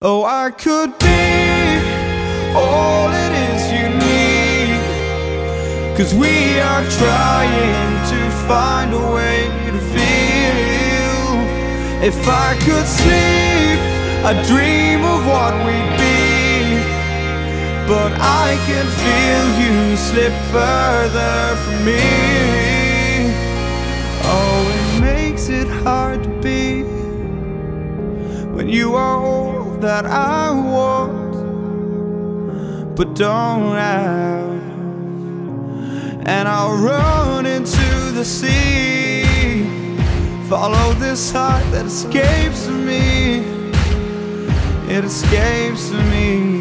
Oh, I could be all it is you need. Cause we are trying to find a way to feel. If I could sleep, I'd dream of what we'd be. But I can feel you slip further from me. Oh, it makes it hard to be when you are all that I want, but don't have. And I'll run into the sea, follow this heart that escapes me. It escapes me,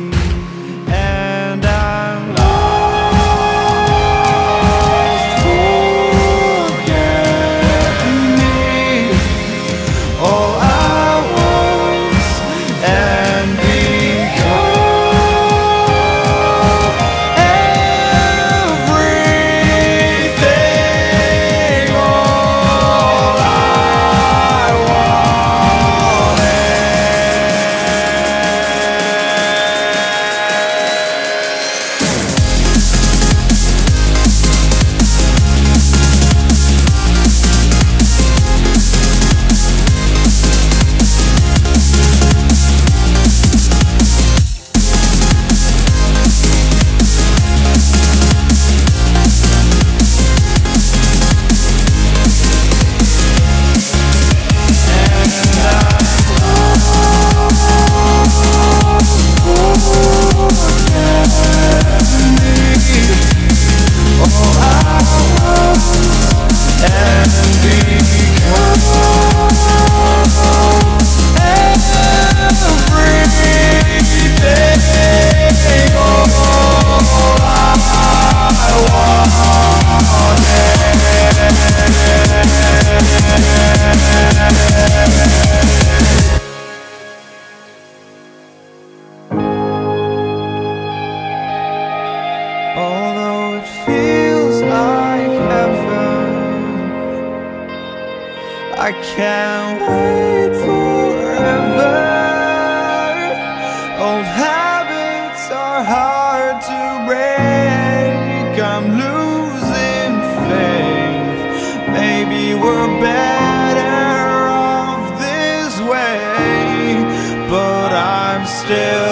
I can't wait forever. Old habits are hard to break. I'm losing faith. Maybe we're better off this way, but I'm still.